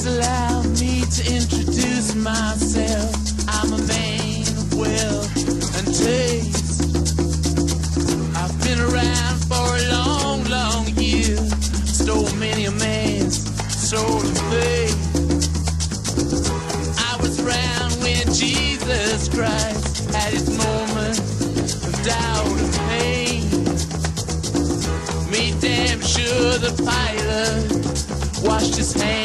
Please allow me to introduce myself. I'm a man of wealth and taste. I've been around for a long, long year. Stole many a man's soul and faith. I was around when Jesus Christ had his moment of doubt and pain. Me damn sure the Pilate washed his hands.